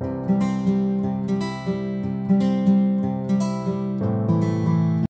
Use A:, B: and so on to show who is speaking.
A: Música